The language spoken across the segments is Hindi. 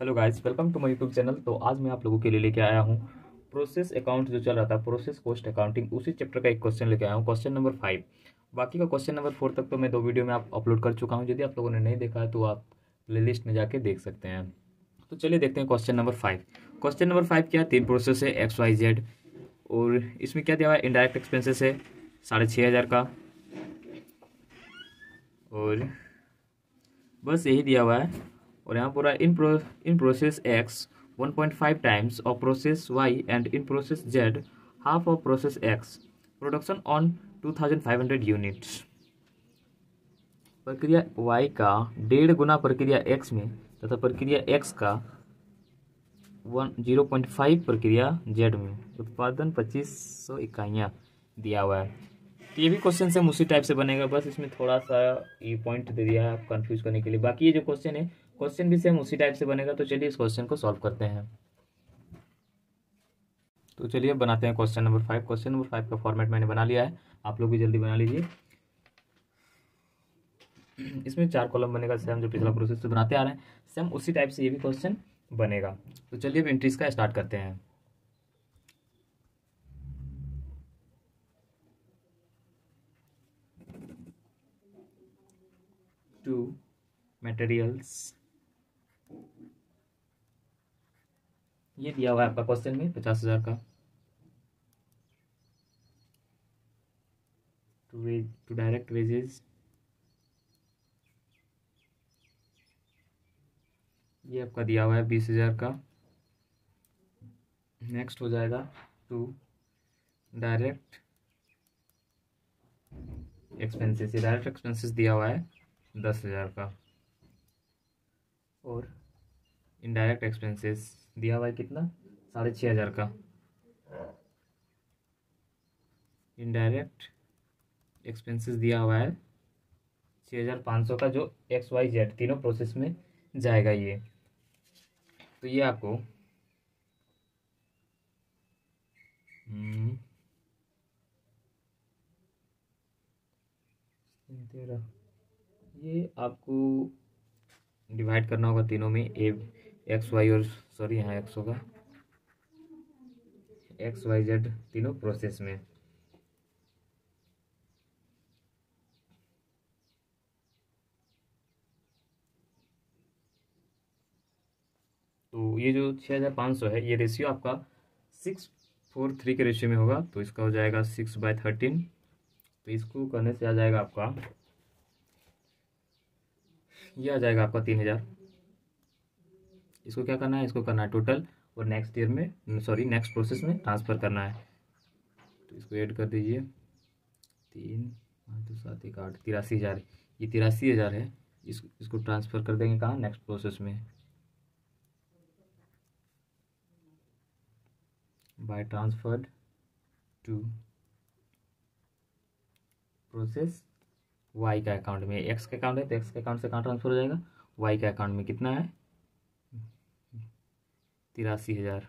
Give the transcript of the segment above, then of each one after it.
Hello guys, welcome to my YouTube channel. तो आज मैं आप लोगों के लिए लेके आया हूँ प्रोसेस अकाउंट जो चल रहा था, प्रोसेस कॉस्ट अकाउंटिंग, उसी चैप्टर का एक क्वेश्चन लेके आया हूँ, क्वेश्चन नंबर फाइव। बाकी का क्वेश्चन नंबर फोर तक तो मैं दो वीडियो में आप अपलोड कर चुका हूँ, यदि आप लोगों ने नहीं देखा है तो आप प्ले में जाके देख सकते हैं। तो चलिए देखते हैं question number five. Question number five क्या तीन प्रोसेस है, एक्स, वाई, जेड, और इसमें क्या दिया हुआ है? इनडायरेक्ट एक्सपेंसेस है, साढ़े छः हज़ार का। और बस यही दिया हुआ है। और यहाँ पूरा in pro in process X 1.5 times of process Y and in process Z half of process X production on 2500 units प्रक्रिया वाई का डेढ़ गुना प्रक्रिया एक्स में तथा प्रक्रिया एक्स का वन ज़ीरो पॉइंट फाइव प्रक्रिया जेड में। उत्पादन पच्चीस सौ इकाइयाँ दिया हुआ है। तो ये भी क्वेश्चन सेम उसी टाइप से बनेगा। बस इसमें थोड़ा सा ये पॉइंट दे दिया है। आप कंफ्यूज करने के लिए। बाकी ये जो क्वेश्चन है क्वेश्चन भी सेम उसी टाइप से बनेगा तो चलिए इस क्वेश्चन को सॉल्व करते हैं। तो चलिए बनाते हैं question number five question number five का फॉर्मेट मैंने बना लिया है। आप लोग भी जल्दी बना लीजिए। इसमें चार कॉलम बनेगा सेम जो पिछला प्रोसेस से बनाते आ रहे हैं। सेम उसी टाइप से ये भी क्वेश्चन बनेगा। तो चलिए अब एंट्रीज का स्टार्ट करते हैं। टू मटेरियल्स ये दिया हुआ है आपका क्वेश्चन में, पचास हज़ार का। टू टू डायरेक्ट वेजेस ये आपका दिया हुआ है बीस हज़ार का। नेक्स्ट हो जाएगा टू डायरेक्ट एक्सपेंसेस ये डायरेक्ट एक्सपेंसेस दिया हुआ है दस हज़ार का। और इनडायरेक्ट एक्सपेंसेस दिया हुआ है कितना? साढ़े छः हज़ार का। इनडायरेक्ट एक्सपेंसेस दिया हुआ है छः हज़ार पाँच सौ का जो एक्स वाई जेड तीनों प्रोसेस में जाएगा ये। तो ये आपको हम्म, ये आपको डिवाइड करना होगा तीनों में ए एक्स, वाई और सॉरी यहाँ एक्स होगा। एक्स, वाई, जेड तीनों प्रोसेस में। तो ये जो छः हज़ार पाँच सौ है, ये रेशियो आपका सिक्स फोर थ्री के रेशियो में होगा तो इसका हो जाएगा सिक्स बाय थर्टीन तो इसको करने से आ जाएगा आपका, ये आ जाएगा आपका तीन हज़ार। इसको क्या करना है? इसको करना है टोटल और नेक्स्ट ईयर में सॉरी नेक्स्ट प्रोसेस में ट्रांसफ़र करना है। तो इसको ऐड कर दीजिए। तीन, पाँच, दो, सात, एक, आठ, तिरासी हज़ार। ये तिरासी हज़ार है। इस, इसको ट्रांसफ़र कर देंगे कहाँ? नेक्स्ट प्रोसेस में। By transferred to process Y का अकाउंट में। एक्स का अकाउंट है तो एक्स के अकाउंट से कहाँ ट्रांसफ़र हो जाएगा? वाई के अकाउंट में कितना है? तिरासी हज़ार।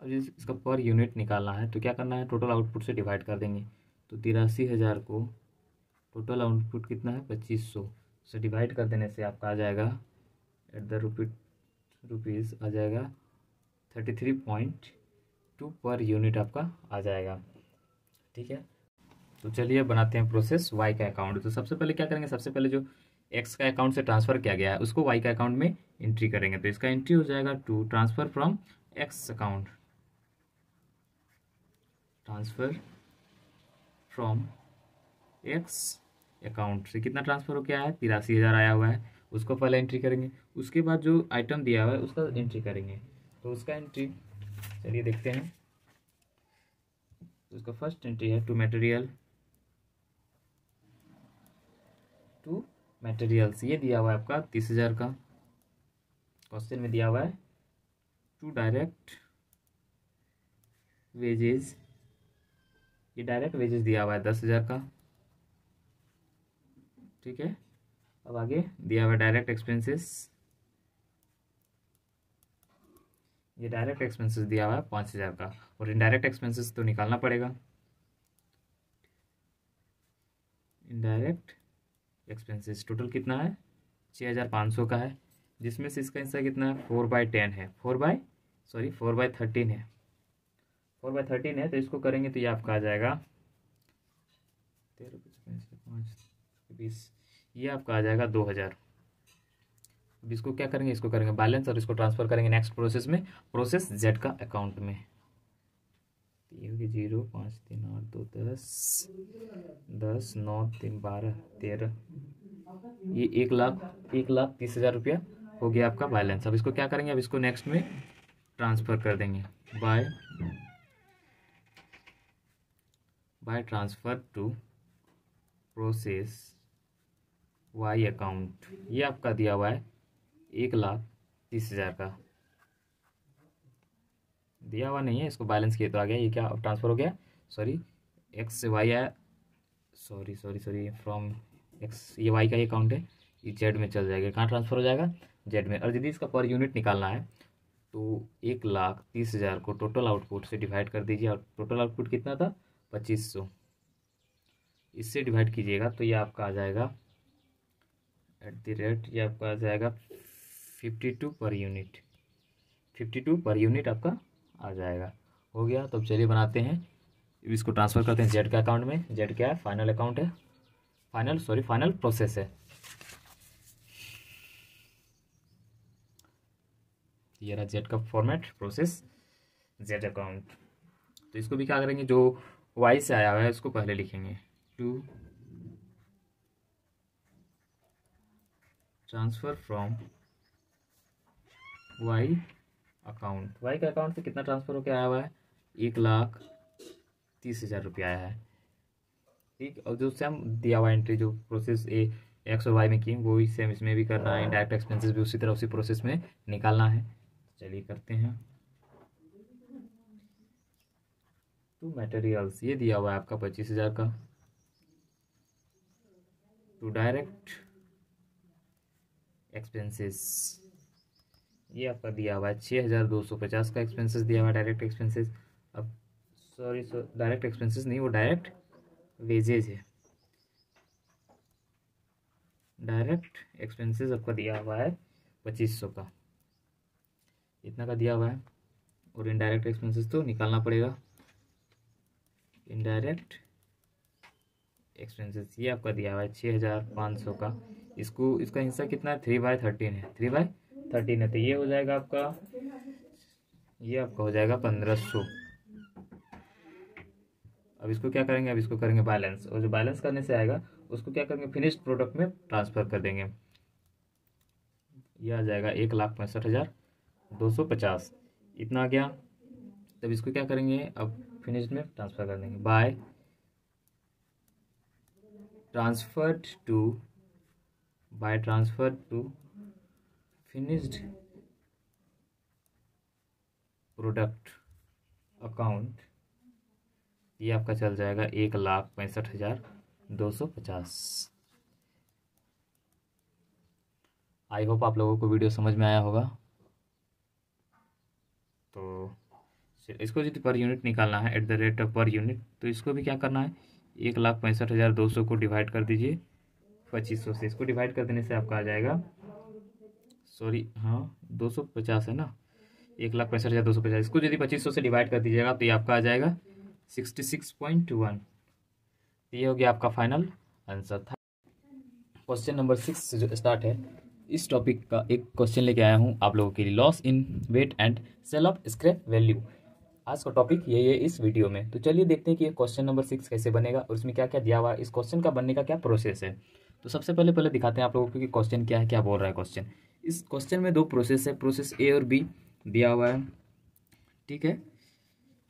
अब जैसे इसका पर यूनिट निकालना है तो क्या करना है? टोटल आउटपुट से डिवाइड कर देंगे। तो तिरासी हज़ार को टोटल आउटपुट कितना है? पच्चीस सौ। से डिवाइड कर देने से आपका आ जाएगा एट द रुपी रुपीज़ आ जाएगा thirty three point two per unit आपका आ जाएगा। ठीक है? तो चलिए बनाते हैं प्रोसेस वाई का अकाउंट तो सबसे पहले क्या करेंगे? सबसे पहले जो एक्स का अकाउंट से ट्रांसफ़र किया गया है, उसको वाई का अकाउंट में एंट्री करेंगे। तो इसका एंट्री हो जाएगा to transfer from X account transfer from X account से कितना ट्रांसफ़र हो गया है? तिरासी हज़ार आया हुआ है। उसको पहले एंट्री करेंगे। उसके बाद जो आइटम दिया हुआ है, उसका एंट्री करेंगे। तो उसका एंट्री, चलिए देखते हैं। उसका फ़र्स्ट एंट्री है टू मटेरियल टू मटेरियल्स ये दिया हुआ है आपका तीस हज़ार का। क्वेश्चन में दिया हुआ है। टू डायरेक्ट वेजेस ये डायरेक्ट वेजेस दिया हुआ है, दस हज़ार का। ठीक है? अब आगे दिया हुआ है डायरेक्ट एक्सपेंसेस ये डायरेक्ट एक्सपेंसेस दिया हुआ है, पाँच हज़ार का। और इनडायरेक्ट एक्सपेंसेस तो निकालना पड़ेगा। इनडायरेक्ट एक्सपेंसेस टोटल कितना है? छः हज़ार पाँच सौ का है। जिसमें से इसका हिस्सा कितना है? फोर बाई टेन है। Four by sorry, four by thirteen है। फोर बाई थर्टीन है तो इसको करेंगे तो ये आपका आ जाएगा तेरह पाँच, बीस, ये आपका आ जाएगा दो हज़ार। अब इसको क्या करेंगे? इसको करेंगे बैलेंस और इसको ट्रांसफ़र करेंगे नेक्स्ट प्रोसेस में, प्रोसेस जेड का अकाउंट में। ये होगी ज़ीरो, पाँच, तीन, आठ, दो, दस दस, नौ, तीन, बारह, तेरह। ये एक लाख एक लाख तीस हज़ार रुपया हो गया आपका बैलेंस अब इसको क्या करेंगे? अब इसको नेक्स्ट में ट्रांसफ़र कर देंगे. By by transfer to process Y account ये आपका दिया हुआ है एक लाख तीस हज़ार का। दिया हुआ नहीं है, इसको बैलेंस किए तो आ गया। ये क्या ट्रांसफ़र हो गया? सॉरी एक्स से वाई आया। Sorry sorry sorry from X ये वाई का ही अकाउंट है। ये जेड में चल जाएगा। कहाँ ट्रांसफ़र हो जाएगा? जेड में। और यदि इसका पर यूनिट निकालना है तो एक लाख तीस हज़ार को टोटल आउटपुट से डिवाइड कर दीजिए। और टोटल आउटपुट कितना था? पच्चीस सौ। इससे डिवाइड कीजिएगा तो ये आपका आ जाएगा एट द रेट ये आपका आ जाएगा fifty two per unit fifty two per unit आपका आ जाएगा। हो गया तो अब चलिए बनाते हैं। इसको ट्रांसफ़र करते हैं जेड के अकाउंट में। जेड क्या है? फाइनल अकाउंट है। फाइनल सॉरी फाइनल प्रोसेस है। ये रहा जेड का फॉर्मेट प्रोसेस जेड अकाउंट तो इसको भी क्या करेंगे जो वाई से आया हुआ है उसको पहले लिखेंगे। To transfer from Y account Y का अकाउंट से कितना ट्रांसफ़र होकर आया हुआ है? एक लाख तीस हज़ार रुपया आया है। ठीक? और जो सेम दिया हुआ एंट्री जो प्रोसेस ए एक्स और वाई में की वो ही सेम इसमें भी करना है। डायरेक्ट एक्सपेंसेस भी उसी तरह उसी प्रोसेस में निकालना है। चलिए करते हैं। टू मटेरियल्स ये दिया हुआ है आपका पच्चीस हज़ार का। टू डायरेक्ट एक्सपेंसेस ये आपका दिया हुआ है छः हज़ार दो सौ पचास का एक्सपेंसेस दिया हुआ है डायरेक्ट एक्सपेंसेस अब सॉरी सो डायरेक्ट एक्सपेंसेस नहीं, वो डायरेक्ट वेजेज है। डायरेक्ट एक्सपेंसेस आपका दिया हुआ है पच्चीस सौ का। इतना का दिया हुआ है। और इनडायरेक्ट एक्सपेंसेस तो निकालना पड़ेगा। इनडायरेक्ट एक्सपेंसेस ये आपका दिया हुआ है छः हज़ार पाँच सौ का। इसको, इसका हिस्सा कितना है? थ्री बाय थर्टीन है। थ्री बाय थर्टीन है तो ये हो जाएगा आपका, ये आपका हो जाएगा पंद्रह सौ। अब इसको क्या करेंगे? अब इसको करेंगे बैलेंस और जो बैलेंस करने से आएगा, उसको क्या करेंगे? फिनिश्ड प्रोडक्ट में ट्रांसफ़र कर देंगे। यह आ जाएगा एक लाख पैंसठ हज़ार। दो सौ पचास। इतना आ गया। तब इसको क्या करेंगे? अब फिनिश्ड में ट्रांसफ़र कर देंगे by transferred to by transfer to finished product account ये आपका चल जाएगा एक लाख पैंसठ हज़ार दो सौ पचास। आई होप आप लोगों को वीडियो समझ में आया होगा। तो इसको यदि पर यूनिट निकालना है at the rate of per unit तो इसको भी क्या करना है? एक लाख पैंसठ हज़ार दो सौ को डिवाइड कर दीजिए। पच्चीस सौ से इसको डिवाइड कर देने से आपका आ जाएगा। सॉरी हाँ दो सौ पचास है ना? एक लाख पैंसठ हज़ार दो सौ पचास। इसको यदि पच्चीस सौ से डिवाइड कर दीजिएगा तो ये आपका आ जाएगा सिक्सटी सिक्स पॉइंट वन ये हो गया आपका फाइनल आंसर था क्वेश्चन नंबर सिक्स जो स्टार्ट है इस टॉपिक का एक क्वेश्चन लेके आया हूँ आप लोगों के लिए. Loss in weight and sale of scrap value आज का टॉपिक ये है इस वीडियो में. तो चलिए देखते हैं कि क्वेश्चन नंबर सिक्स कैसे बनेगा और इसमें क्या क्या दिया हुआ है. इस क्वेश्चन का बनने का क्या प्रोसेस है? तो सबसे पहले पहले दिखाते हैं आप लोगों को कि क्वेश्चन क्या है, क्या बोल रहा है क्वेश्चन इस क्वेश्चन में दो प्रोसेस है. प्रोसेस ए और बी दिया हुआ है. ठीक है?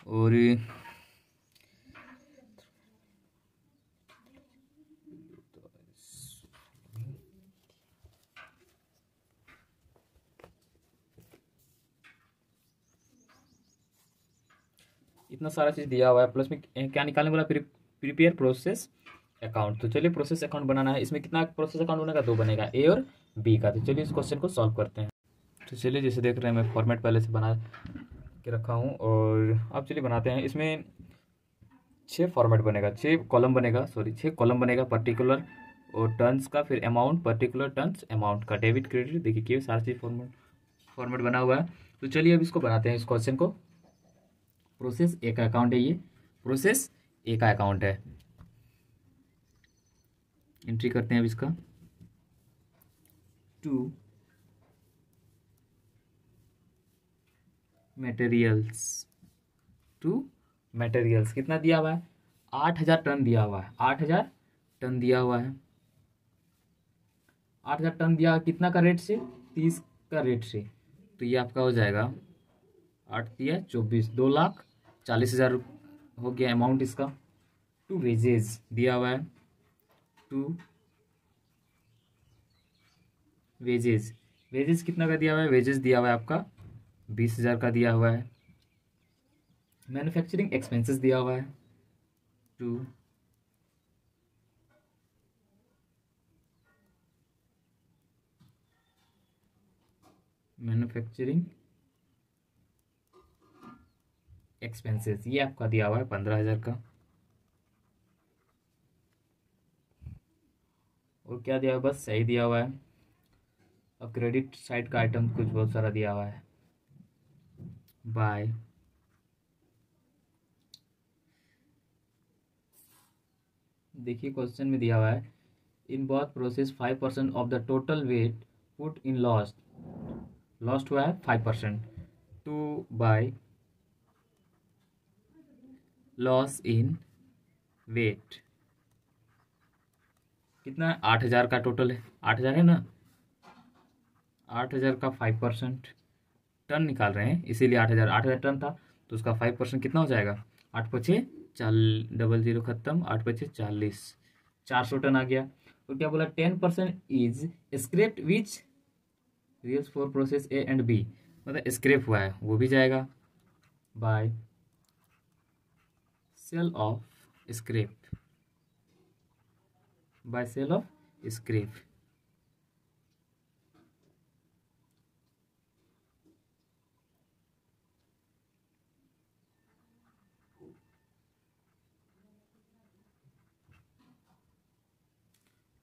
और इतना सारा चीज़ दिया हुआ है प्लस में क्या निकालने वाला प्रिपेयर प्रोसेस अकाउंट तो चलिए प्रोसेस अकाउंट बनाना है। इसमें कितना प्रोसेस अकाउंट बनेगा दो बनेगा ए और बी का। तो चलिए इस क्वेश्चन को सॉल्व करते हैं। तो चलिए जैसे देख रहे हैं, मैं फॉर्मेट पहले से बना के रखा हूँ और अब चलिए बनाते हैं। इसमें छः फॉर्मेट बनेगा। छः कॉलम बनेगा सॉरी छः कॉलम बनेगा पर्टिकुलर और टर्न्स का। फिर अमाउंट पर्टिकुलर टर्न्स अमाउंट का। डेबिट, क्रेडिट, देखिए सारा चीज़ फॉर्मेट फॉर्मेट बना हुआ है। तो चलिए अब इसको बनाते हैं, इस क्वेश्चन को। प्रोसेस ए का अकाउंट है ये। प्रोसेस ए का अकाउंट है। एंट्री करते हैं अब इसका। टू मटेरियल्स टू मटेरियल्स कितना दिया हुआ है? आठ हज़ार टन दिया हुआ है। आठ हज़ार टन दिया हुआ है। आठ हज़ार टन दिया कितना का रेट से? तीस का रेट से। तो ये आपका हो जाएगा आठ दिया चौबीस, दो लाख, चालीस हज़ार हो गया अमाउंट इसका। टू वेजेज दिया हुआ है। टू वेजेज वेजेस कितना का दिया हुआ है? वेजेस दिया हुआ है आपका, बीस हज़ार का दिया हुआ है। मैन्युफैक्चरिंग एक्सपेंसेस दिया हुआ है। टू मैन्युफैक्चरिंग एक्सपेंसेस ये आपका दिया हुआ है पंद्रह हज़ार का। और क्या दिया हुआ बस सही दिया हुआ है। अब क्रेडिट साइड का आइटम कुछ बहुत सारा दिया हुआ है। बाय देखिए क्वेश्चन में दिया हुआ है। इन बहुत process five percent of the total weight put in lost lost हुआ है five percent to by loss in weight कितना? है आठ हज़ार का टोटल है। आठ हज़ार है ना? आठ हज़ार का फाइव परसेंट टन निकाल रहे हैं। इसीलिए आठ हज़ार आठ हज़ार टन था तो उसका फाइव परसेंट कितना हो जाएगा? आठ पचे चाल डबल ज़ीरो खत्म, आठ पचे चालीस। चार सौ टन आ गया। और क्या बोला? Ten percent is scrapped which realise for process A and B मतलब स्क्रेप हुआ है, वो भी जाएगा। By sale of scrap by sale of scrap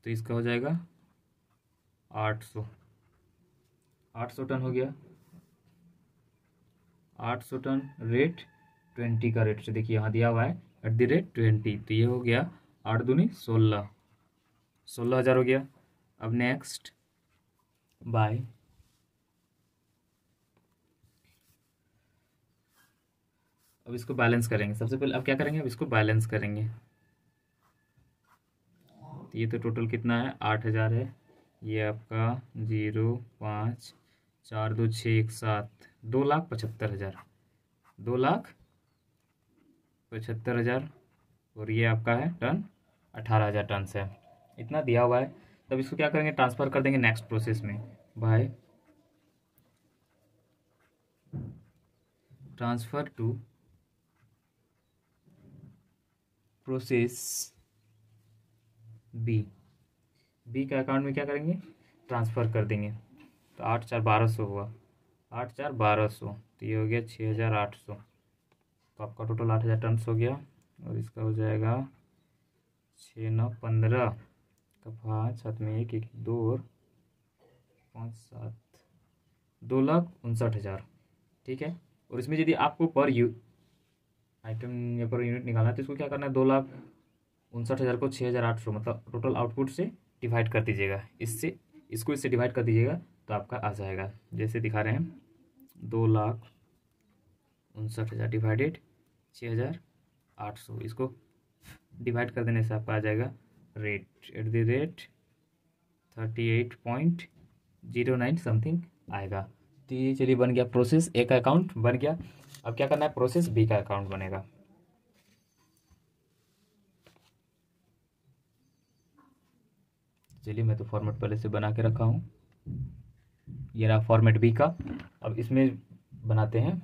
तो इसका हो जाएगा आठ सौ। आठ सौ टन हो गया। आठ सौ टन रेट ट्वेंटी का रेट से देखिए यहाँ दिया हुआ है एट द रेट ट्वेंटी तो ये हो गया आठ दूनी सोलह। सोलह हज़ार हो गया। अब नेक्स्ट बाय अब इसको बैलेंस करेंगे। सबसे पहले अब क्या करेंगे? अब इसको बैलेंस करेंगे। तो ये तो टोटल कितना है? आठ हज़ार है। ये आपका ज़ीरो, पाँच, चार, दो, छः, एक, सात, दो लाख पचहत्तर हज़ार। दो लाख पचहत्तर हज़ार। और ये आपका है टन, अठारह हज़ार टन से। इतना दिया हुआ है। तब इसको क्या करेंगे? ट्रांसफ़र कर देंगे नेक्स्ट प्रोसेस में। By. Transfer to process B. B के अकाउंट में क्या करेंगे? ट्रांसफ़र कर देंगे। तो आठ चार बारह सौ हुआ। आठ चार बारह सौ। तो ये हो गया छः हज़ार आठ सौ। आपका टोटल आठ हज़ार टन हो गया और इसका हो जाएगा छः नौ पंद्रह। का पाँच सात में एक एक, दो और पाँच, सात, दो लाख उनसठ हज़ार। ठीक है? और इसमें यदि आपको पर यू आइटम या पर यूनिट निकालना है तो इसको क्या करना है? दो लाख उनसठ हज़ार को छः हज़ार आठ सौ मतलब टोटल आउटपुट से डिवाइड कर दीजिएगा। इससे, इसको इससे डिवाइड कर दीजिएगा तो आपका आ जाएगा। जैसे दिखा रहे हैं, दो लाख उनसठ हज़ार डिवाइडेड छः हज़ार आठ सौ। इसको डिवाइड कर देने से आपका आ जाएगा rate at the rate thirty eight point zero nine something आएगा। तो ये चलिए बन गया प्रोसेस ए का अकाउंट बन गया। अब क्या करना है? प्रोसेस बी का अकाउंट बनेगा। चलिए मैं तो फॉर्मेट पहले से बना के रखा हूँ। ये रहा फॉर्मेट बी का। अब इसमें बनाते हैं।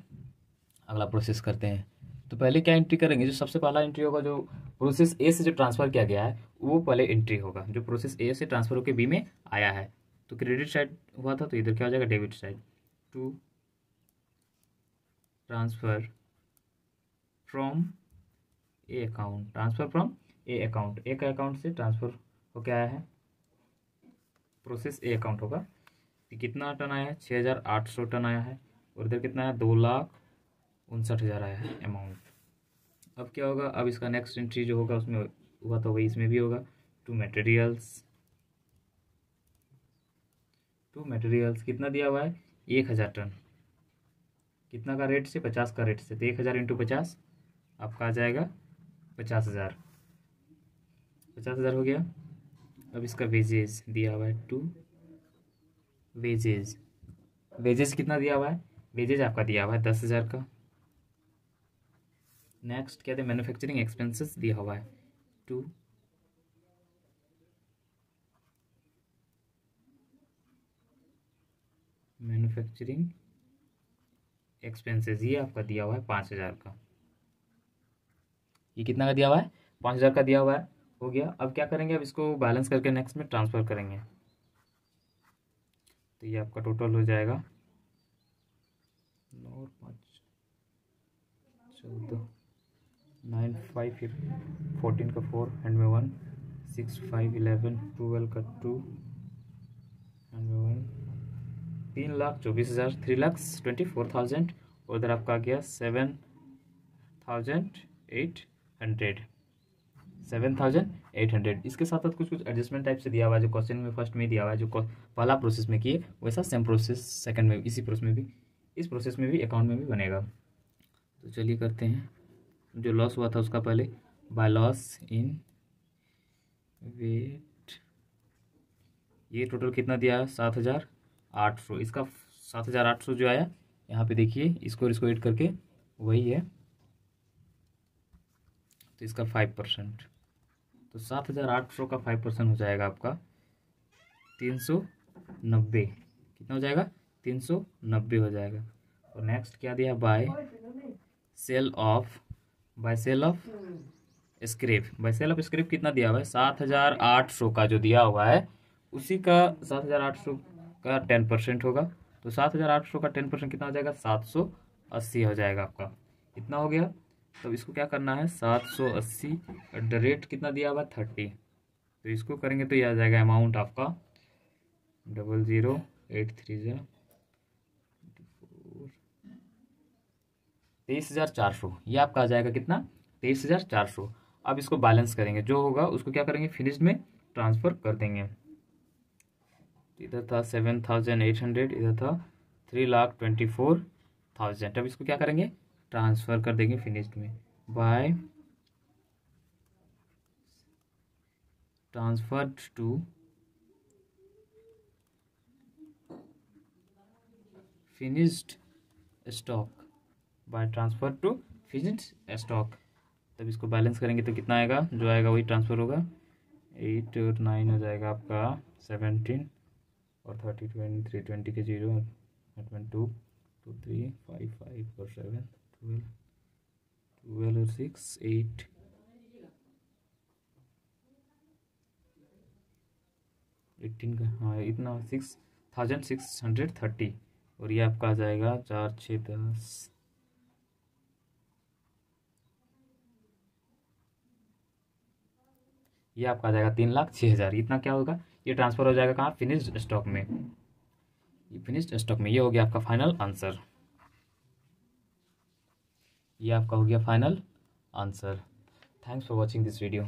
अगला प्रोसेस करते हैं। तो पहले क्या एंट्री करेंगे? जो सबसे पहला एंट्री होगा, जो प्रोसेस ए से जो ट्रांसफ़र किया गया है, वो पहले एंट्री होगा, जो प्रोसेस ए से ट्रांसफ़र होकर बी में आया है। तो क्रेडिट साइड हुआ था तो इधर क्या हो जाएगा? Debit side to transfer from A account transfer from A account A का अकाउंट से ट्रांसफ़र क्या आया है। प्रोसेस ए अकाउंट होगा। कितना टन आया है? छः हज़ार आठ सौ टन आया है। और इधर कितना है दो लाख उनसठ हज़ार आया है अमाउंट अब क्या होगा? अब इसका नेक्स्ट एंट्री जो होगा, उसमें हुआ तो वही इसमें भी होगा। टू मटेरियल्स टू मटेरियल्स कितना दिया हुआ है? एक हज़ार टन। कितना का रेट से? पचास का रेट से। तो एक हज़ार इंटू पचास, आपका आ जाएगा पचास हज़ार। पचास हज़ार हो गया। अब इसका वेजेज दिया हुआ है टू वेजेज वेजेज कितना दिया हुआ है? वेजेज आपका दिया हुआ है दस हज़ार का। नेक्स्ट क्या थे मैन्युफैक्चरिंग एक्सपेंसेस दिया हुआ है। टू मैन्युफैक्चरिंग एक्सपेंसेस ये आपका दिया हुआ है पाँच हज़ार का। ये कितना का दिया हुआ है? पाँच हज़ार का दिया हुआ है। हो गया। अब क्या करेंगे? अब इसको बैलेंस करके नेक्स्ट में ट्रांसफ़र करेंगे। तो ये आपका टोटल हो जाएगा। नौ पाँच, चौदह। नाइन फाइव फिर फोर्टीन का फोर हैंड में one, six five, eleven, twelve का टू हैंड में वन, तीन लाख चौबीस हज़ार, three lakh twenty four thousand और इधर आपका आ गया seven thousand eight hundred, seven thousand eight hundred. इसके साथ साथ कुछ कुछ एडजस्टमेंट टाइप से दिया हुआ है, जो क्वेश्चन में फ़र्स्ट में दिया हुआ है, जो पहला प्रोसेस में किए, वैसा सेम प्रोसेस सेकंड में, इसी प्रोसेस में भी, इस प्रोसेस में भी अकाउंट में भी बनेगा। तो चलिए करते हैं। जो लॉस हुआ था उसका पहले बाय लॉस इन वेट ये टोटल कितना दिया? सात हज़ार आठ सौ। इसका सात हज़ार आठ सौ जो आया, यहाँ पे देखिए, इसको इसको एड करके वही है। तो इसका फाइव परसेंट तो सात हज़ार आठ सौ का फाइव परसेंट हो जाएगा आपका तीन सौ नब्बे। कितना हो जाएगा? तीन सौ नब्बे हो जाएगा। और नेक्स्ट क्या दिया? By sale of by sale of scrap by sale of scrap कितना दिया हुआ है? सात हज़ार आठ सौ का जो दिया हुआ है, उसी का सात हज़ार आठ सौ का टेन परसेंट होगा। तो सात हज़ार आठ सौ का टेन परसेंट कितना हो जाएगा? सात सौ अस्सी हो जाएगा आपका। इतना हो गया। तो इसको क्या करना है? सात सौ अस्सी एट द रेट कितना दिया हुआ है? थर्टी। तो इसको करेंगे तो यह आ जाएगा अमाउंट आपका double zero eight three zero तेईस हज़ार चार सौ। ये आपका आ जाएगा कितना? तेईस हज़ार चार सौ। अब इसको बैलेंस करेंगे। जो होगा, उसको क्या करेंगे? फिनिश्ड में ट्रांसफ़र कर देंगे। इधर था सेवन थाउज़ेंड एट हंड्रेड इधर था three lakh twenty four thousand अब इसको क्या करेंगे? ट्रांसफ़र कर देंगे फिनिश्ड में। By transferred to finished stock by transfer to finished stock तब इसको बैलेंस करेंगे तो कितना आएगा? जो आएगा वही ट्रांसफ़र होगा। एट और नाइन हो जाएगा आपका सेवेंटीन और थर्टी ट्वेंटी थ्री ट्वेंटी के zero two two three five five और सेवन ट्वेल्व ट्वेल्व और सिक्स एट एट्टीन का हाँ इतना six thousand six hundred thirty और ये आपका आ जाएगा चार छः दस ये आपका आ जाएगा तीन लाख छः हज़ार। इतना क्या होगा? ये ट्रांसफ़र हो जाएगा कहाँ? फिनिश्ड स्टॉक में। ये फिनिश्ड स्टॉक में, ये हो गया आपका फाइनल आंसर ये आपका हो गया final answer thanks for watching this video